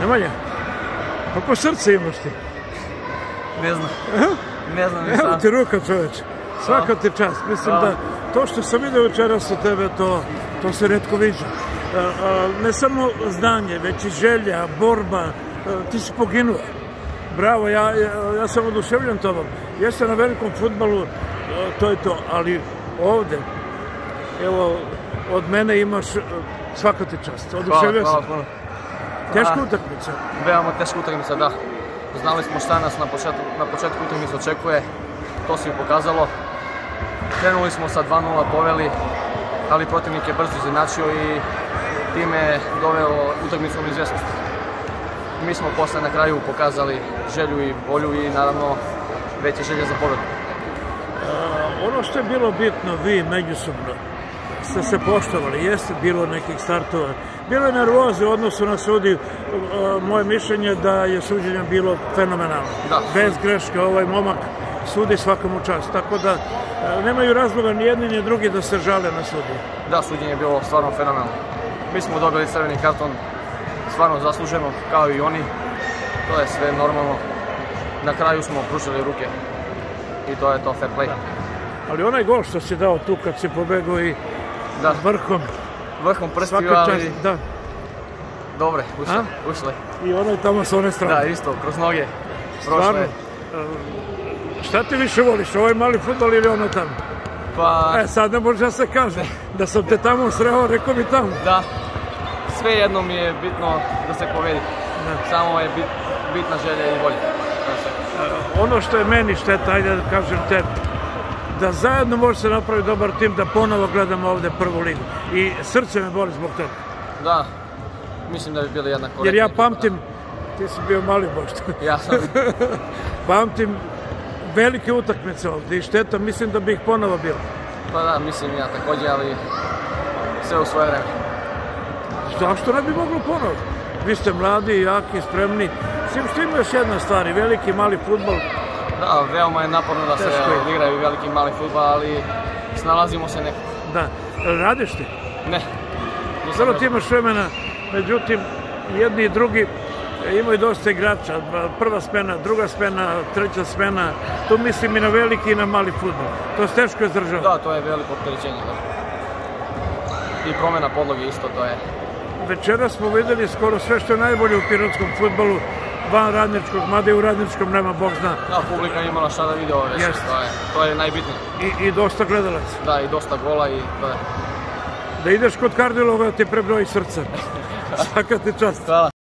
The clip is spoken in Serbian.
Nemanja, kako srce imaš ti? Ne znam. Ne znam ni Evo sam. ti ruka čoveče. Svaka ti čast. Mislim Hvala. da to što sam vidio večeras od tebe, to, to se redko viđa. A, a, ne samo znanje, već i želja, borba. A, ti si poginuo. Bravo, ja, ja, sam oduševljen tobom. Jeste na velikom futbalu, to je to, ali ovde, evo, od mene imaš svaka ti čast. Hvala, Oduševljen hvala sam. puno. Teška utakmica. Veoma teška utakmica, da. Znali smo šta nas na početku, na početku utakmice očekuje. To se i pokazalo. Krenuli smo sa 2-0 poveli, ali protivnik je brzo izjednačio i time doveo utakmicu u neizvjesnost. Mi smo posle na kraju pokazali želju i volju i naravno veće želje za pobedu. Ono što je bilo bitno, vi međusobno ste se poštovali, jeste bilo nekih startova. Bilo je nervoze u odnosu na sudi. E, Moje mišljenje da je suđenje bilo fenomenalno. Da. Bez greške, ovaj momak sudi svakamu čast. Tako da e, nemaju razloga ni jedni ni drugi da se žale na sudiju. Da, suđenje je bilo stvarno fenomenalno. Mi smo dobili crveni karton stvarno zasluženo, kao i oni. To je sve normalno. Na kraju smo pružili ruke i to je to fair play. Ali onaj gol što si dao tu kad si pobegao i Da, vrhom, vrhom prstiju, svaka čast, ali da. dobre, ušle, ušle. I onaj tamo sa one strane. Da, isto, kroz noge. Stvarno, Prošle. e, šta ti više voliš, ovaj mali futbol ili ono tamo? Pa, E, sad ne može da se kaže. Da sam te tamo sreo, rekao bi tamo. da, sve jedno mi je bitno da se povedi. Da. Samo je bit, bitna želja i volja. Je sve. Ono što je meni šteta, ajde da kažem tebi, da zajedno može se napraviti dobar tim, da ponovo gledamo ovde prvu ligu. I srce me boli zbog toga. Da, mislim da bi bili jednako Jer ja pamtim, ti si bio mali bošta, Ja sam, pamtim velike utakmice ovde i šteta, mislim da bi ih ponovo bilo. pa da, mislim ja takođe, ali sve u svoje vreme. Zašto ne bi moglo ponovo? Vi ste mladi, jaki, spremni. Sim što ima još jedna stvar, i veliki, mali futbol, Da, veoma je naporno da se Teško je. igraju veliki i mali futbal, ali snalazimo se nekako. da. Radiš ti? Ne. Još- ti imaš vremena, međutim, jedni i drugi e, imaju dosta igrača. Prva smena, druga smena, treća smena. Tu mislim i na veliki i na mali futbol. To se teško izdržava. Da, to je veliko opterećenje. Da. I promena podloge isto, to je... Večera smo videli skoro sve što je najbolje u pirotskom futbolu, van radničkog, mada i u radničkom nema, Bog zna. Da, publika imala šta da vidi ove Jeste. to je, to je najbitnije. I, i dosta gledalaca. Da, i dosta gola i to je... Da ideš kod kardiologa ti prebroji srce. Svaka ti čast. Hvala.